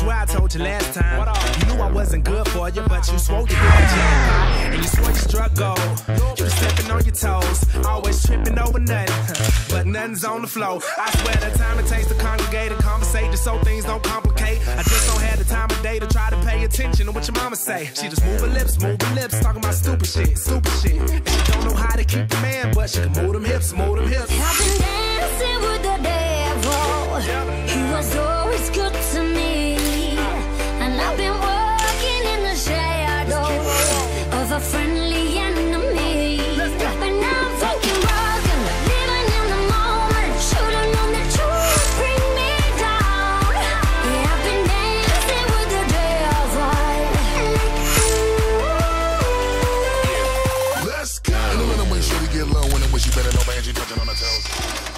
swear I told you last time. You knew I wasn't good for you, but you swore you hit the. And you swore you struck gold. You were stepping on your toes, always tripping over nothing. But nothing's on the flow. I swear the time it takes to congregate and conversate just so things don't complicate. I just don't have the time of day to try to pay attention to what your mama say. She just move her lips, move her lips, talking about stupid shit, stupid shit. And she don't know how to keep the man, but she can move them hips, move them hips. Rhythm when when she bending over and she touching on her toes.